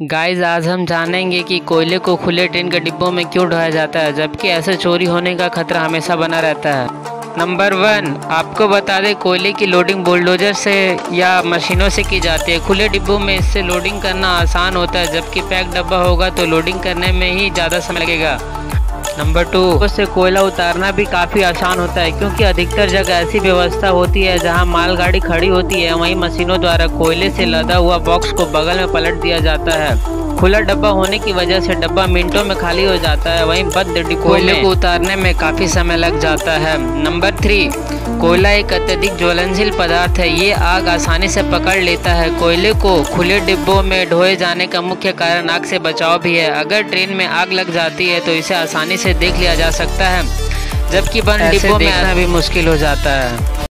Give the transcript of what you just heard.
Guys आज हम जानेंगे कि कोयले को खुले ट्रेन के डिब्बों में क्यों ढोया जाता है, जबकि ऐसे चोरी होने का खतरा हमेशा बना रहता है। नंबर वन आपको बता दें, कोयले की लोडिंग बुलडोजर से या मशीनों से की जाती है। खुले डिब्बों में इससे लोडिंग करना आसान होता है, जबकि पैक डब्बा होगा तो लोडिंग करने में ही ज़्यादा समय लगेगा। नंबर टू उससे कोयला उतारना भी काफ़ी आसान होता है, क्योंकि अधिकतर जगह ऐसी व्यवस्था होती है जहाँ मालगाड़ी खड़ी होती है, वहीं मशीनों द्वारा कोयले से लदा हुआ बॉक्स को बगल में पलट दिया जाता है। खुला डब्बा होने की वजह से डब्बा मिनटों में खाली हो जाता है। वहीं बंद कोयले को उतारने में काफ़ी समय लग जाता है। नंबर थ्री कोयला एक अत्यधिक ज्वलनशील पदार्थ है। ये आग आसानी से पकड़ लेता है। कोयले को खुले डिब्बों में ढोए जाने का मुख्य कारण आग से बचाव भी है। अगर ट्रेन में आग लग जाती है तो इसे आसानी से देख लिया जा सकता है जबकि बंद डिब्बों में आना भी मुश्किल हो जाता है।